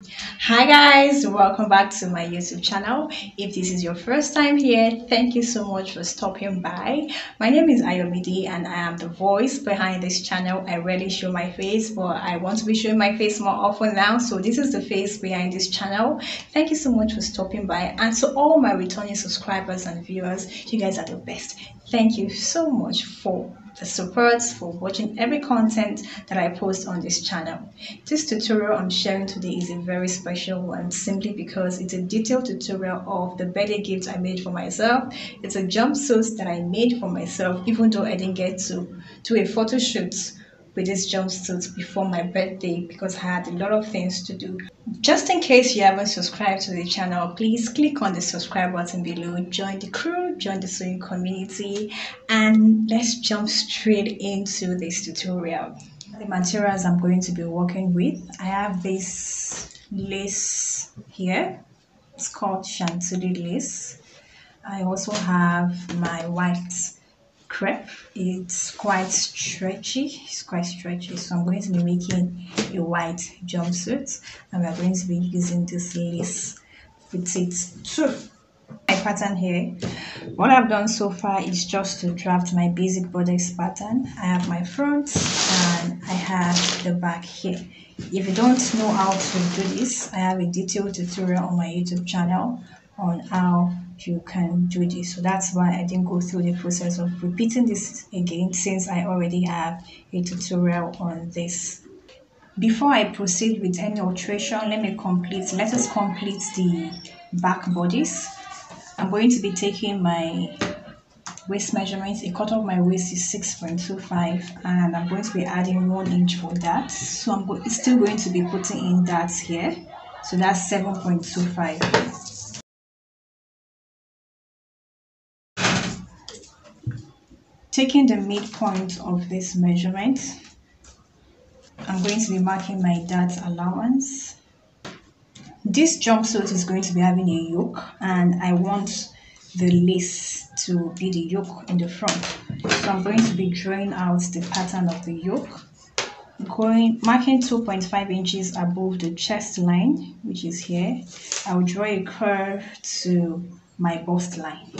Hi guys, welcome back to my YouTube channel. If this is your first time here, thank you so much for stopping by. My name is Ayomide and I am the voice behind this channel. I rarely show my face, but I want to be showing my face more often now. So this is the face behind this channel. Thank you so much for stopping by. And to all my returning subscribers and viewers, you guys are the best. Thank you so much for the support for watching every content that I post on this channel. This tutorial I'm sharing today is a very special one simply because it's a detailed tutorial of the birthday gift I made for myself. It's a jumpsuit that I made for myself even though I didn't get to do a photo shoot with this jumpsuit before my birthday because I had a lot of things to do. Just in case you haven't subscribed to the channel, please click on the subscribe button below, join the crew, join the sewing community, and let's jump straight into this tutorial. The materials I'm going to be working with, I have this lace here. It's called Chantilly lace. I also have my white crepe it's quite stretchy it's quite stretchy so i'm going to be making a white jumpsuit and we're going to be using this lace with it too pattern here. What i've done so far is just to draft my basic bodice pattern. I have my front and i have the back here. If you don't know how to do this i have a detailed tutorial on my youtube channel on how you can do this. So that's why i didn't go through the process of repeating this again since i already have a tutorial on this. Before i proceed with any alteration let me complete let us complete the back bodice i'm going to be taking my waist measurements. A cut of my waist is 6.25 and i'm going to be adding one inch for that. So i'm still going to be putting in that here. So that's 7.25 taking the midpoint of this measurement, I'm going to be marking my dart allowance. This jumpsuit is going to be having a yoke and I want the lace to be the yoke in the front. So I'm going to be drawing out the pattern of the yoke going marking 2.5 inches above the chest line which is here. I'll draw a curve to my bust line.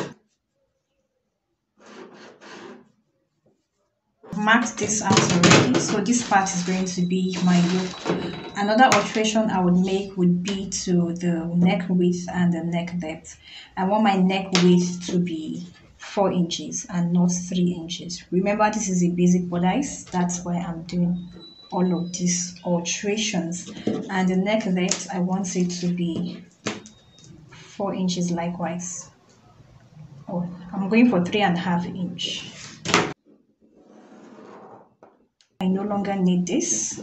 Marked this out already. So this part is going to be my yoke another alteration i would make would be to the neck width and the neck depth. I want my neck width to be four inches and not three inches. Remember this is a basic bodice that's why i'm doing all of these alterations. And the neck depth i want it to be four inches likewise. Oh i'm going for three and a half inch. I no longer need this.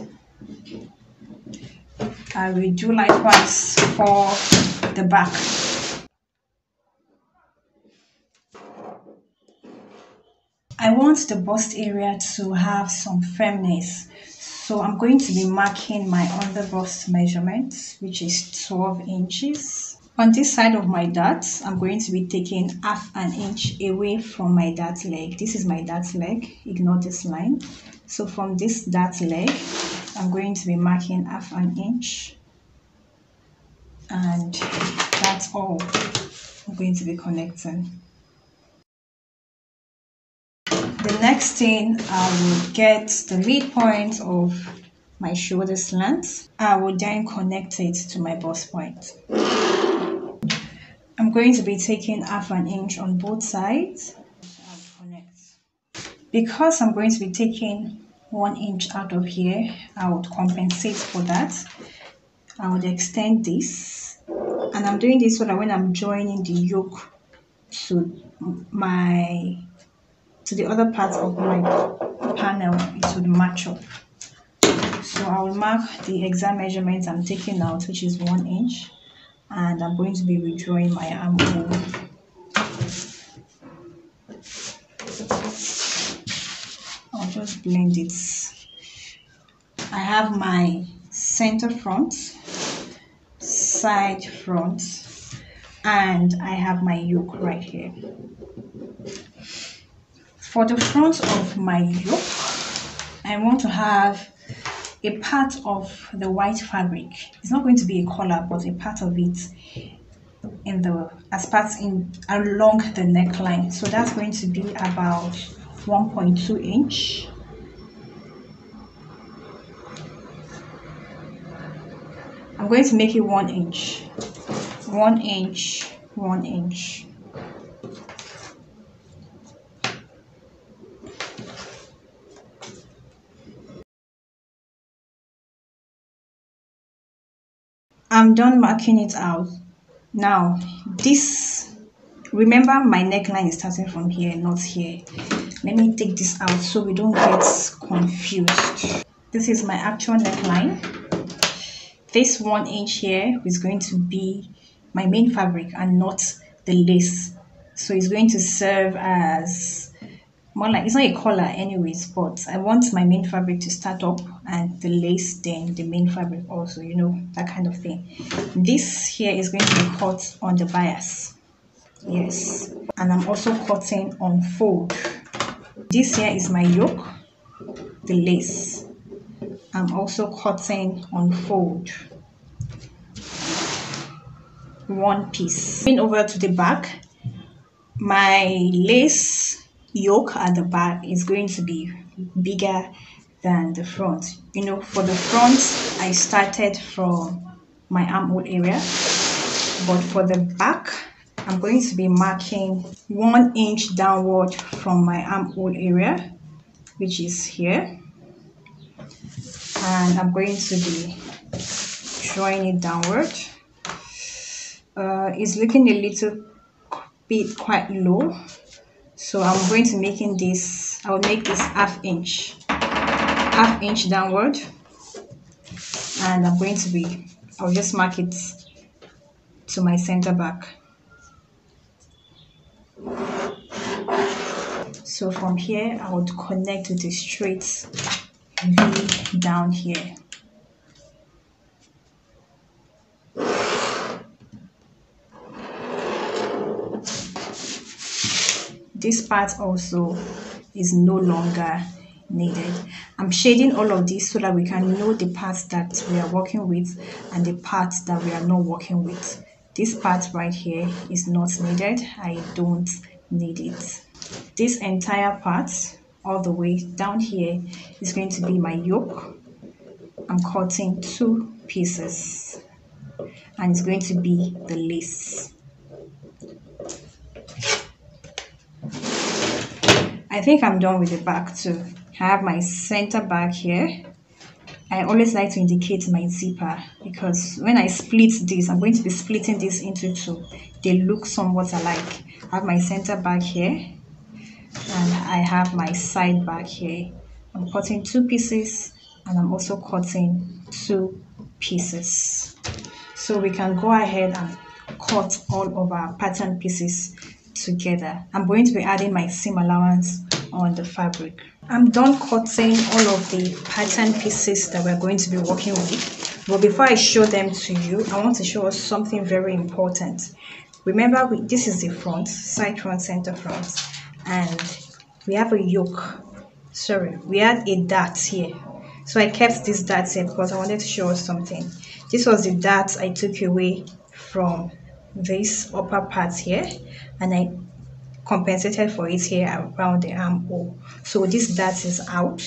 Uh, I will do likewise for the back. I want the bust area to have some firmness. So I'm going to be marking my under bust measurement, which is 12 inches. On this side of my dart, I'm going to be taking half an inch away from my dart leg. This is my dart leg, ignore this line. So from this dart leg, I'm going to be marking half an inch. And that's all I'm going to be connecting. The next thing, I will get the midpoint of my shoulder slant. I will then connect it to my bust point. I'm going to be taking half an inch on both sides. Because I'm going to be taking one inch out of here, I would compensate for that. I would extend this and I'm doing this so that when I'm joining the yoke to my to the other part of my panel it would match up. So I will mark the exact measurements I'm taking out which is one inch and I'm going to be redrawing my armhole. I'll just blend it. I have my center front, side front, and I have my yoke right here. For the front of my yoke, I want to have a part of the white fabric it's not going to be a collar but a part of it in the as part in along the neckline so that's going to be about 1.2 inch I'm going to make it one inch. One inch. One inch. I'm done marking it out. Now this remember my neckline is starting from here not here. Let me take this out so we don't get confused. This is my actual neckline this one inch here is going to be my main fabric and not the lace. So it's going to serve as more like it's not a collar anyways but i want my main fabric to start up and the lace then the main fabric also you know that kind of thing. This here is going to be cut on the bias. Yes. And i'm also cutting on fold. This here is my yoke the lace i'm also cutting on fold one piece. Going over to the back my lace yoke at the back is going to be bigger than the front. You know for the front i started from my armhole area but for the back i'm going to be marking one inch downward from my armhole area which is here and i'm going to be drawing it downward. Uh, it's looking a little bit quite low. So I'm going to making this I'll make this half inch half inch downward. And I'm going to be I'll just mark it to my center back. So from here I would connect with a straight V down here this part also is no longer needed. I'm shading all of this so that we can know the parts that we are working with and the parts that we are not working with. This part right here is not needed. I don't need it. This entire part all the way down here is going to be my yoke. I'm cutting two pieces and it's going to be the lace. I think I'm done with the back too. I have my center back here. I always like to indicate my zipper because when I split this, I'm going to be splitting this into two. They look somewhat alike. I have my center back here and I have my side back here. I'm cutting two pieces and I'm also cutting two pieces. So we can go ahead and cut all of our pattern pieces together. I'm going to be adding my seam allowance on the fabric. I'm done cutting all of the pattern pieces that we're going to be working with. But before I show them to you, I want to show us something very important. Remember, we, this is the front, side front, center front. And we have a yoke. Sorry, we had a dart here. So I kept this dart here because I wanted to show something. This was the dart I took away from this upper part here and I compensated for it here around the armhole. So this dart is out.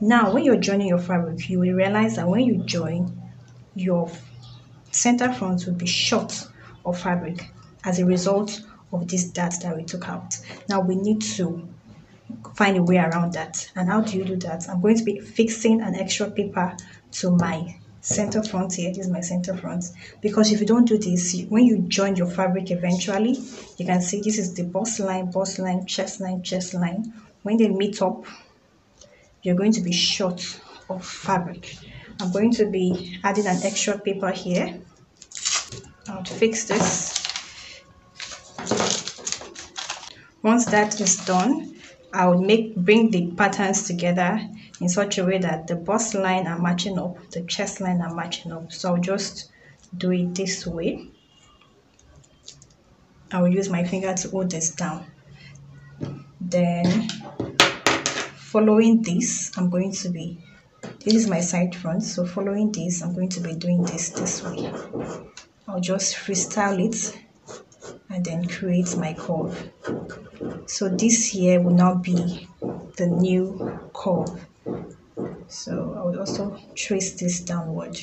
Now when you're joining your fabric, you will realize that when you join, your center front will be short of fabric as a result of this dart that we took out. Now we need to find a way around that. And how do you do that? I'm going to be fixing an extra paper to my center front here this is my center front because if you don't do this when you join your fabric eventually you can see this is the bust line bust line chest line chest line when they meet up you're going to be short of fabric i'm going to be adding an extra paper here i'll fix this once that is done i will make bring the patterns together in such a way that the bust line are matching up, the chest line are matching up. So I'll just do it this way. I will use my finger to hold this down. Then following this, I'm going to be this is my side front so following this i'm going to be doing this this way i'll just freestyle it and then create my curve so this here will now be the new curve so i will also trace this downward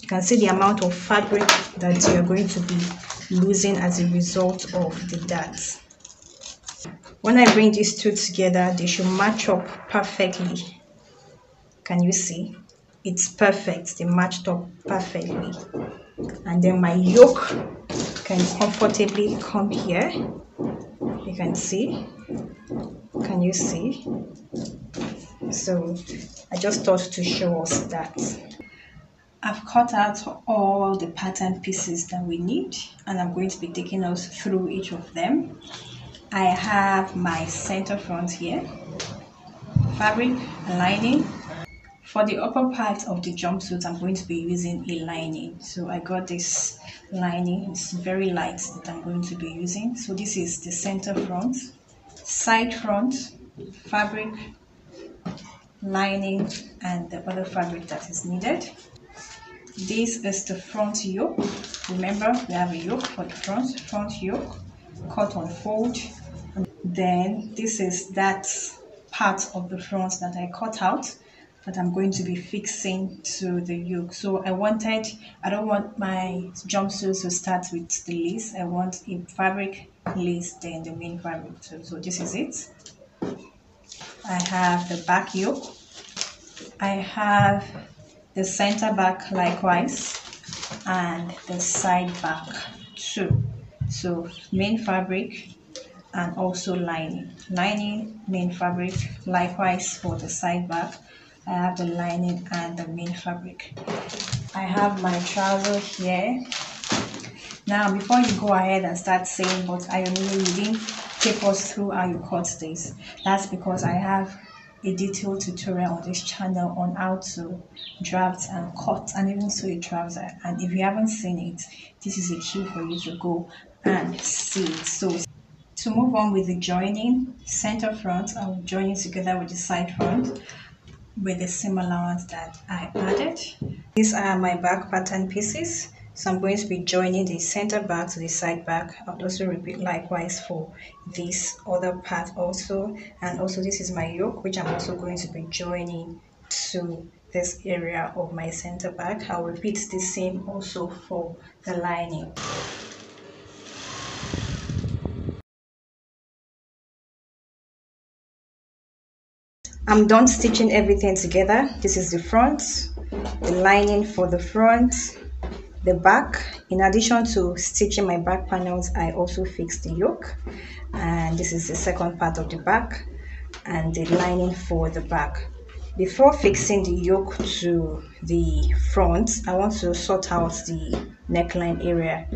you can see the amount of fabric that you're going to be losing as a result of the darts when i bring these two together they should match up perfectly can you see? It's perfect. They matched up perfectly. And then my yoke can comfortably come here. You can see. Can you see? So I just thought to show us that. I've cut out all the pattern pieces that we need and I'm going to be taking us through each of them. I have my center front here, fabric, lining, for the upper part of the jumpsuit, I'm going to be using a lining. So I got this lining, it's very light that I'm going to be using. So this is the center front, side front, fabric, lining, and the other fabric that is needed. This is the front yoke. Remember, we have a yoke for the front, front yoke, cut on fold. Then this is that part of the front that I cut out that I'm going to be fixing to the yoke. So I wanted, I don't want my jumpsuit to start with the lace. I want a fabric lace, then the main fabric. So this is it. I have the back yoke. I have the center back likewise and the side back too. So main fabric and also lining. Lining, main fabric, likewise for the side back I have the lining and the main fabric. I have my trouser here. Now, before you go ahead and start saying, but Ayomide didn't take us through how you cut this. That's because I have a detailed tutorial on this channel on how to draft and cut and even sew a trouser. And if you haven't seen it, this is a cue for you to go and see it. So to move on with the joining, center front, I'll join it together with the side front with the similar ones that I added. These are my back pattern pieces. So I'm going to be joining the center back to the side back. I'll also repeat likewise for this other part also. And also this is my yoke, which I'm also going to be joining to this area of my center back. I'll repeat the same also for the lining. I'm done stitching everything together. This is the front, the lining for the front, the back. In addition to stitching my back panels, I also fixed the yoke. And this is the second part of the back and the lining for the back. Before fixing the yoke to the front, I want to sort out the neckline area.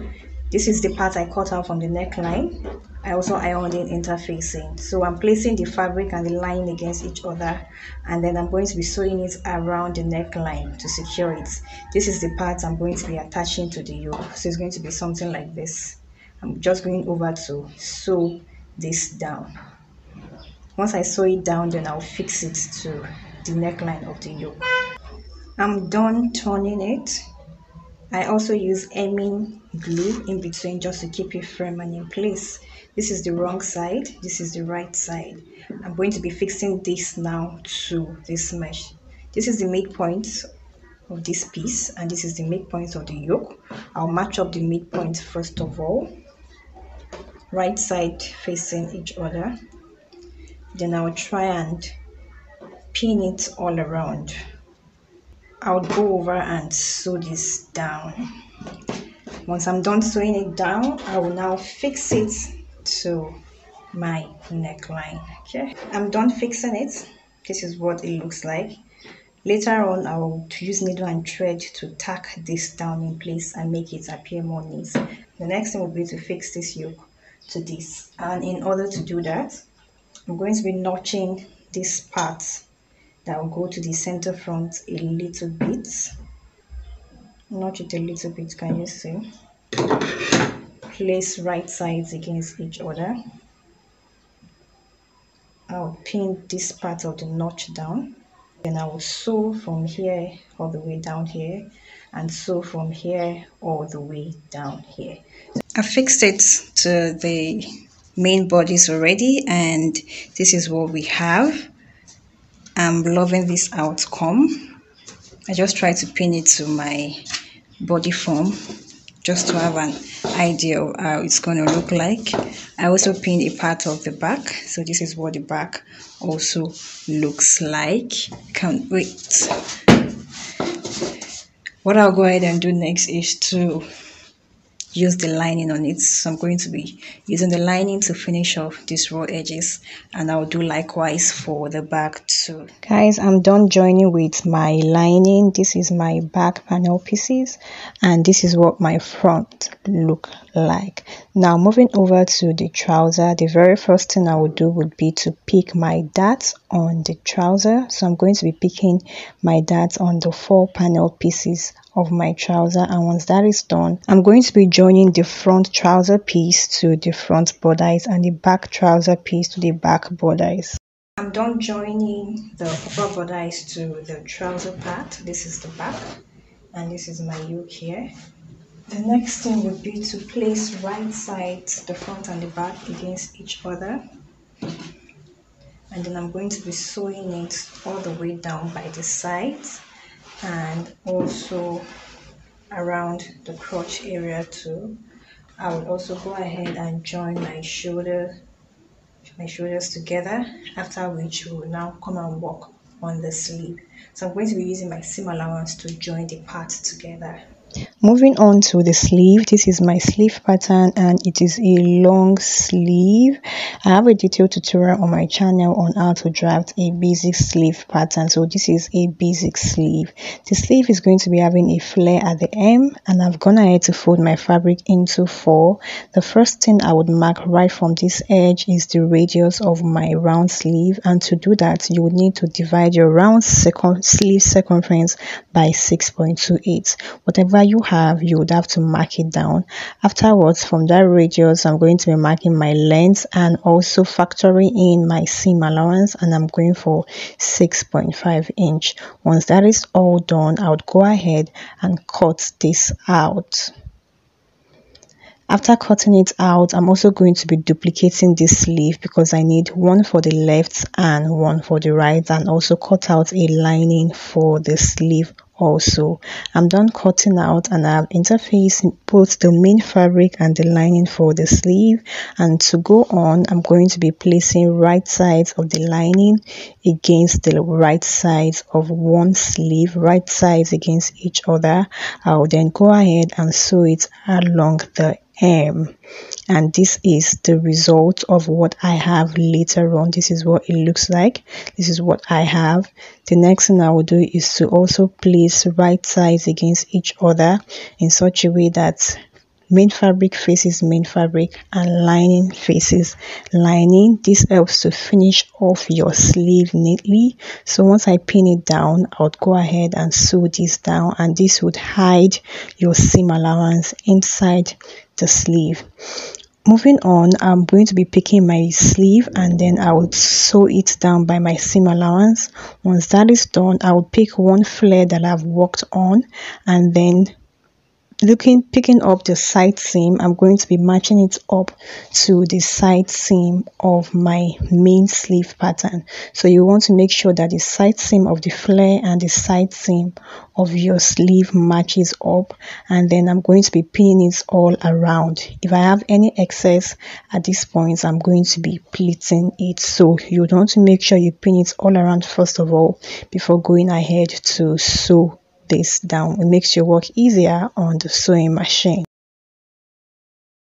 This is the part I cut out from the neckline I also ironed in interfacing. So I'm placing the fabric and the line against each other and then I'm going to be sewing it around the neckline to secure it. This is the part I'm going to be attaching to the yoke. So it's going to be something like this. I'm just going over to sew this down. Once I sew it down, then I'll fix it to the neckline of the yoke. I'm done turning it. I also use hemming glue in between just to keep it firm and in place. This is the wrong side this is the right side. I'm going to be fixing this now to this mesh. This is the midpoint of this piece and this is the midpoint of the yoke. I'll match up the midpoint first of all. Right side facing each other. Then i'll try and pin it all around i'll go over and sew this down. Once i'm done sewing it down i will now fix it to my neckline okay? I'm done fixing it. This is what it looks like. Later on i'll use needle and thread to tack this down in place and make it appear more neat. The next thing will be to fix this yoke to this. And in order to do that i'm going to be notching this part that will go to the center front a little bit notch it a little bit can you see place right sides against each other. I'll pin this part of the notch down then I will sew from here all the way down here and sew from here all the way down here. I fixed it to the main bodice already and this is what we have. I'm loving this outcome. I just try to pin it to my body form just to have an idea of how it's going to look like. I also pinned a part of the back so this is what the back also looks like can't wait what I'll go ahead and do next is to use the lining on it. So I'm going to be using the lining to finish off these raw edges and I'll do likewise for the back too. Guys I'm done joining with my lining. This is my back panel pieces and this is what my front look like. Now moving over to the trouser the very first thing I would do would be to pick my darts on the trouser. So I'm going to be picking my darts on the four panel pieces of my trouser and once that is done I'm going to be joining the front trouser piece to the front bodice and the back trouser piece to the back bodice. I'm done joining the upper bodice to the trouser part. This is the back and this is my yoke here. The next thing would be to place right sides the front and the back against each other. And then I'm going to be sewing it all the way down by the sides and also around the crotch area too. I will also go ahead and join my shoulder my shoulders together after which we will now come and work on the sleeve. So I'm going to be using my seam allowance to join the parts together moving on to the sleeve this is my sleeve pattern and it is a long sleeve. I have a detailed tutorial on my channel on how to draft a basic sleeve pattern. So this is a basic sleeve. The sleeve is going to be having a flare at the hem and i've gone ahead to fold my fabric into four. The first thing i would mark right from this edge is the radius of my round sleeve and to do that you would need to divide your round sleeve circumference by 6.28 whatever you have you would have to mark it down. Afterwards from that radius i'm going to be marking my length and also factoring in my seam allowance and i'm going for 6.5 inch. Once that is all done i would go ahead and cut this out. After cutting it out, I'm also going to be duplicating this sleeve because I need one for the left and one for the right and also cut out a lining for the sleeve also. I'm done cutting out and i've interfaced both the main fabric and the lining for the sleeve. And to go on i'm going to be placing right sides of the lining against the right sides of one sleeve right sides against each other. I'll then go ahead and sew it along the hem and this is the result of what i have later on. This is what it looks like. This is what i have. The next thing i will do is to also place right sides against each other in such a way that main fabric faces main fabric and lining faces lining. This helps to finish off your sleeve neatly. So once i pin it down i'll go ahead and sew this down and this would hide your seam allowance inside the sleeve. Moving on i'm going to be picking my sleeve and then i will sew it down by my seam allowance. Once that is done i will pick one flare that i've worked on and then looking picking up the side seam i'm going to be matching it up to the side seam of my main sleeve pattern. So you want to make sure that the side seam of the flare and the side seam of your sleeve matches up and then i'm going to be pinning it all around. If i have any excess at this point i'm going to be pleating it. So you want to make sure you pin it all around first of all before going ahead to sew down. It makes your work easier on the sewing machine.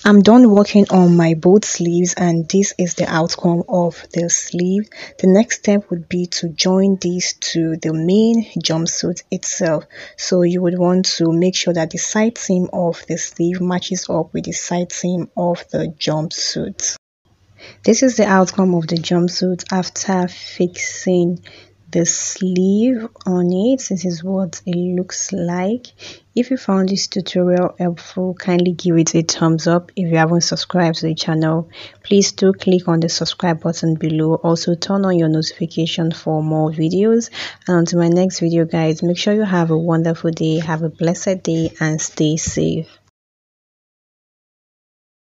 I'm done working on my both sleeves and this is the outcome of the sleeve. The next step would be to join these to the main jumpsuit itself. So you would want to make sure that the side seam of the sleeve matches up with the side seam of the jumpsuit. This is the outcome of the jumpsuit after fixing the sleeve on it this is what it looks like. If you found this tutorial helpful kindly give it a thumbs up. If you haven't subscribed to the channel please do click on the subscribe button below. Also turn on your notification for more videos. And until my next video guys make sure you have a wonderful day have a blessed day and stay safe